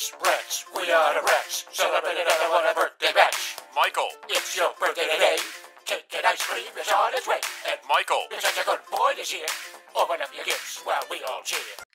Rats, rats, we are the rats. Celebrate Celebrating one of birthday bash. Michael, It's your birthday today. Cake and ice cream is on its way. And Michael, you're such a good boy this year. Open up your gifts while we all cheer.